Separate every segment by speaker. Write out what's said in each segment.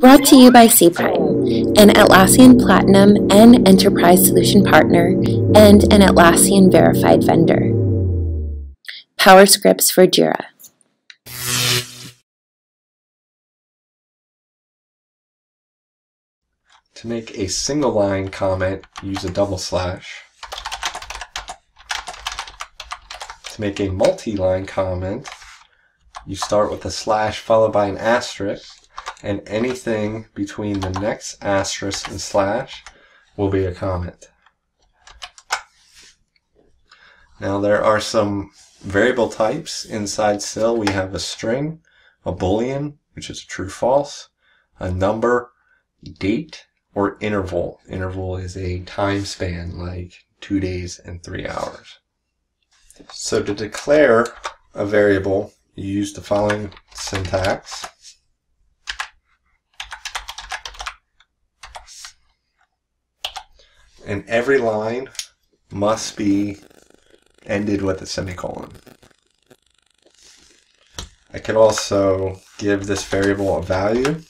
Speaker 1: Brought to you by cPrime, an Atlassian Platinum and Enterprise Solution Partner, and an Atlassian Verified Vendor. Power Scripts for Jira.
Speaker 2: To make a single line comment, use a double slash. To make a multi-line comment, you start with a slash followed by an asterisk, and anything between the next asterisk and slash will be a comment. Now there are some variable types inside SIL. We have a string, a boolean, which is true false, a number, date, or interval. Interval is a time span like two days and three hours. So to declare a variable, you use the following syntax. And every line must be ended with a semicolon. I can also give this variable a value.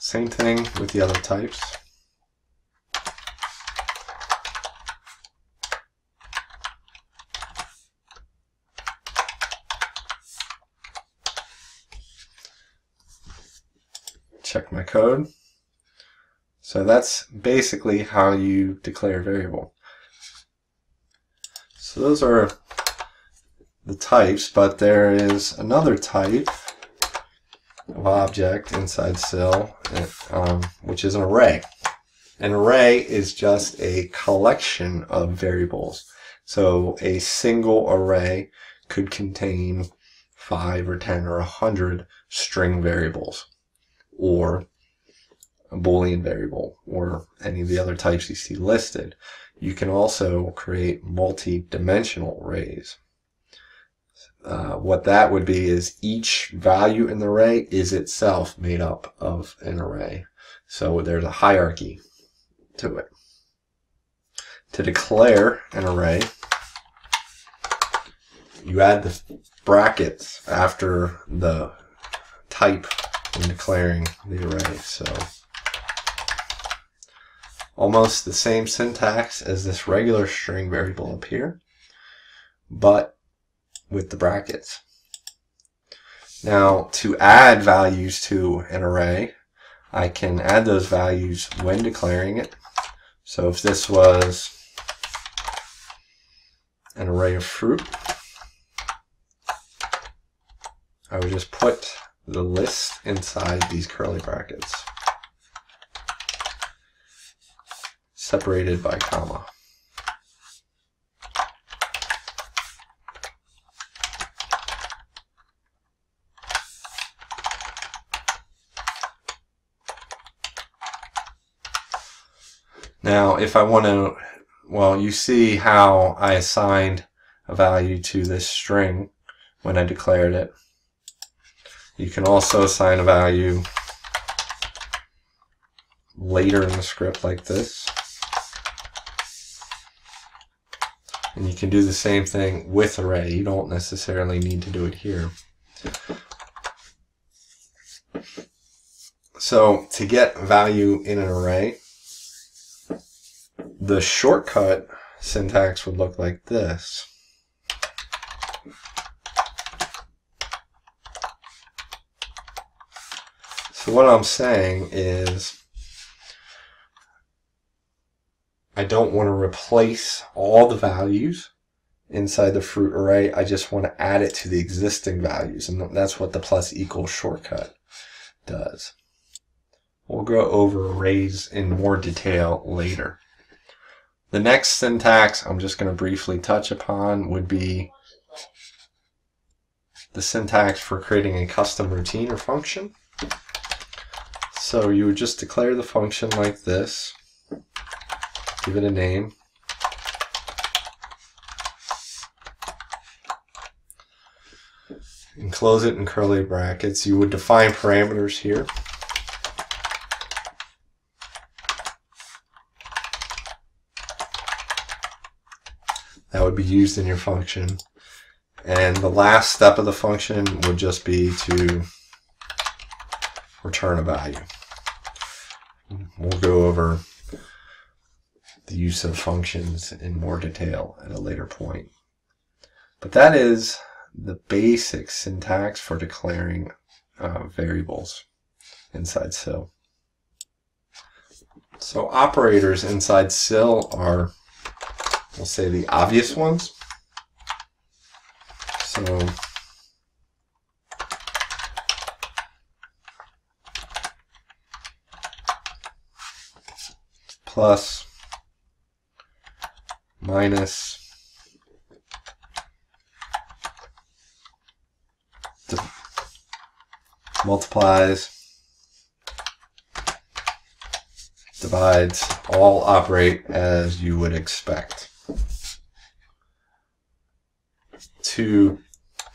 Speaker 2: Same thing with the other types. Check my code. So that's basically how you declare a variable. So those are the types, but there is another type of object inside SIL, um, which is an array. An array is just a collection of variables. So a single array could contain five or ten or a hundred string variables or a boolean variable or any of the other types you see listed. You can also create multi-dimensional arrays. Uh, what that would be is each value in the array is itself made up of an array. So there's a hierarchy to it. To declare an array, you add the brackets after the type in declaring the array. So almost the same syntax as this regular string variable up here, but with the brackets. Now, to add values to an array, I can add those values when declaring it. So if this was an array of fruit, I would just put the list inside these curly brackets, separated by comma. Now, if I want to, well, you see how I assigned a value to this string when I declared it. You can also assign a value later in the script like this. And you can do the same thing with array. You don't necessarily need to do it here. So to get value in an array, the shortcut syntax would look like this. So what I'm saying is I don't want to replace all the values inside the fruit array. I just want to add it to the existing values. And that's what the plus equals shortcut does. We'll go over arrays in more detail later. The next syntax I'm just going to briefly touch upon would be the syntax for creating a custom routine or function. So you would just declare the function like this, give it a name, and close it in curly brackets. You would define parameters here. that would be used in your function. And the last step of the function would just be to return a value. We'll go over the use of functions in more detail at a later point. But that is the basic syntax for declaring uh, variables inside SIL. So operators inside SIL are, we'll say, the obvious ones. So plus minus multiplies divides all operate as you would expect. To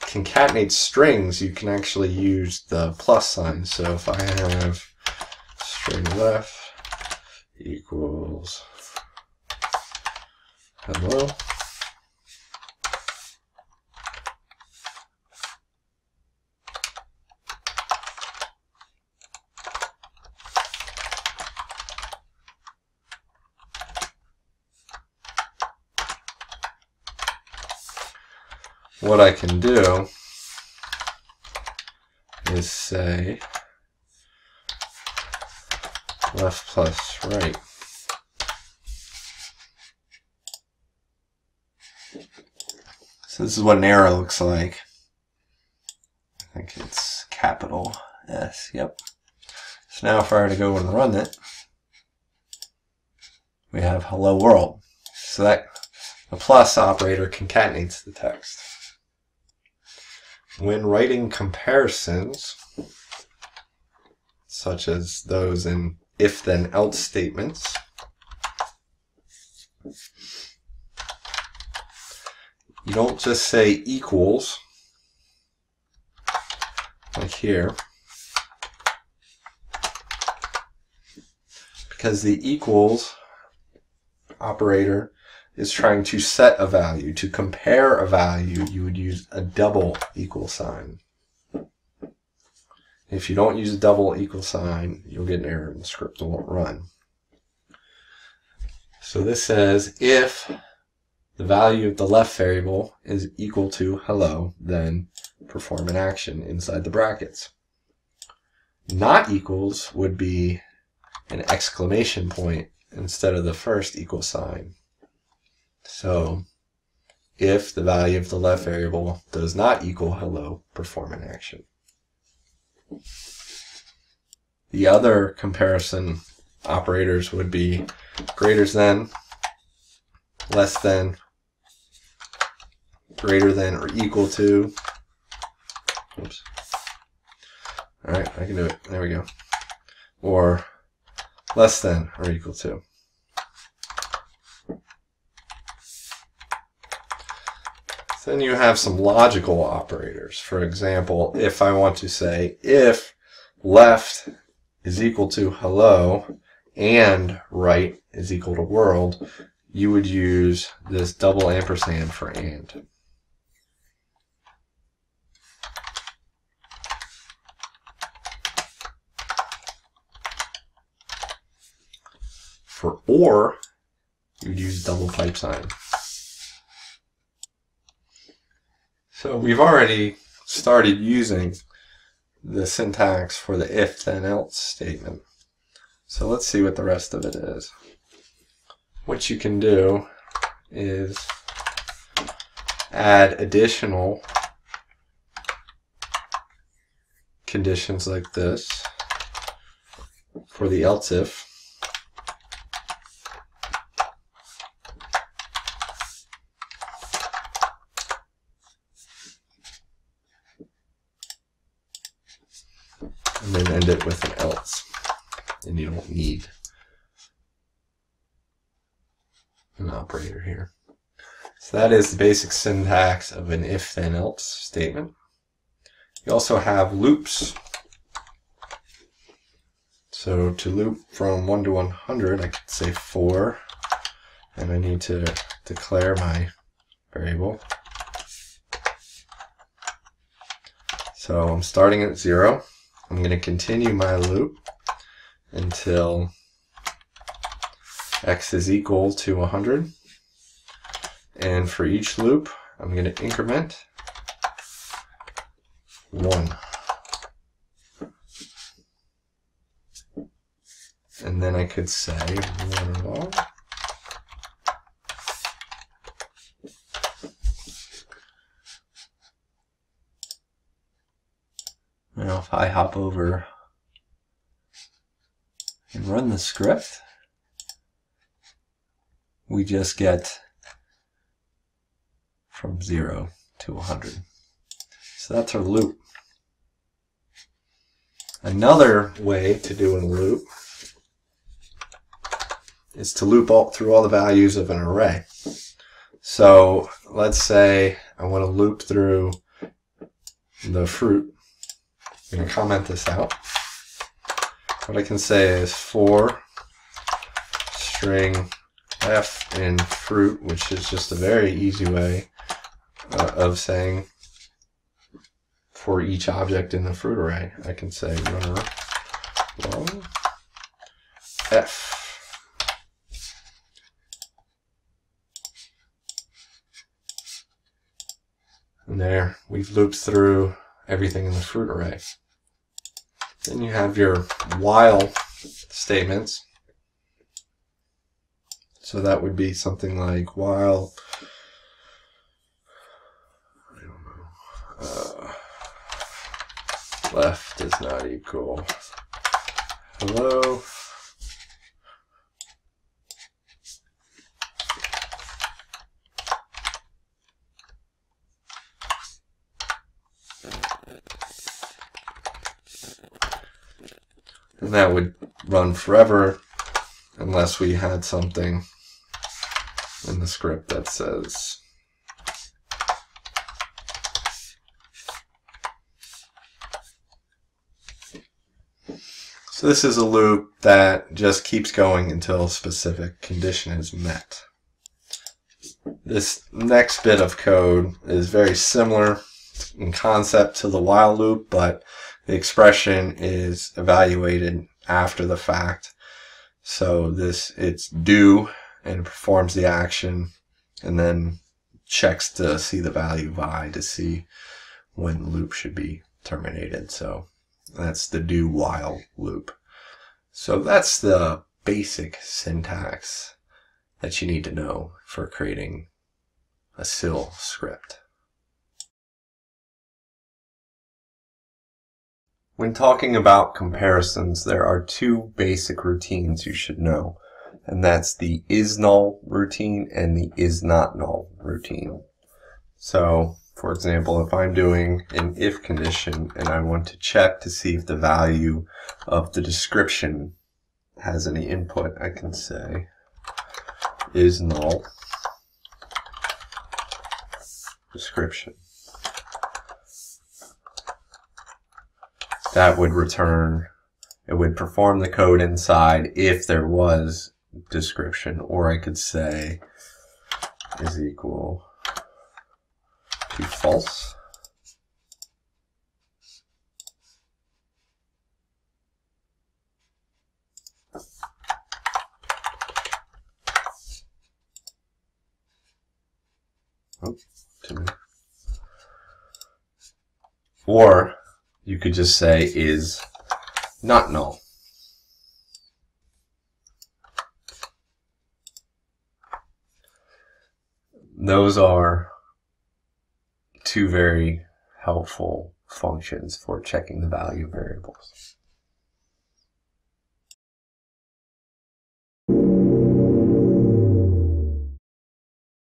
Speaker 2: concatenate strings, you can actually use the plus sign. So if I have string left equals hello, what I can do is say left plus right. So this is what an arrow looks like. I think it's capital S, yep. So now if I were to go and run it, we have hello world. So that the plus operator concatenates the text. When writing comparisons, such as those in if then else statements, you don't just say equals, like here, because the equals operator is trying to set a value. To compare a value, you would use a double equal sign. If you don't use a double equal sign, you'll get an error and the script won't run. So this says if the value of the left variable is equal to hello, then perform an action inside the brackets. Not equals would be an exclamation point instead of the first equal sign. So if the value of the left variable does not equal hello, perform an action. The other comparison operators would be greater than, less than, greater than or equal to. Oops. All right, I can do it. There we go. Or less than or equal to. Then you have some logical operators. For example, if I want to say if left is equal to hello and right is equal to world, you would use this double ampersand for and. For or, you'd use double pipe sign. So we've already started using the syntax for the if then else statement. So let's see what the rest of it is. What you can do is add additional conditions like this for the else if. and then end it with an else. And you don't need an operator here. So that is the basic syntax of an if then else statement. You also have loops. So to loop from 1 to 100, I could say 4, and I need to declare my variable. So I'm starting at zero. I'm going to continue my loop until x is equal to 100. And for each loop, I'm going to increment 1. And then I could say 1 log. Now if I hop over and run the script, we just get from 0 to 100. So that's our loop. Another way to do a loop is to loop all through all the values of an array. So let's say I want to loop through the fruit. I'm going to comment this out. What I can say is for string f in fruit, which is just a very easy way uh, of saying for each object in the fruit array, I can say runner long f. And there, we've looped through everything in the fruit array. Then you have your while statements. So that would be something like while uh, left is not equal. Hello? And that would run forever unless we had something in the script that says So this is a loop that just keeps going until a specific condition is met. This next bit of code is very similar in concept to the while loop, but the expression is evaluated after the fact. So this it's do and performs the action and then checks to see the value of i to see when loop should be terminated. So that's the do while loop. So that's the basic syntax that you need to know for creating a SIL script. When talking about comparisons, there are two basic routines you should know, and that's the is null routine and the is not null routine. So, for example, if I'm doing an if condition and I want to check to see if the value of the description has any input, I can say is null description. That would return, it would perform the code inside if there was description, or I could say is equal to false. Or you could just say is not null. Those are two very helpful functions for checking the value of variables.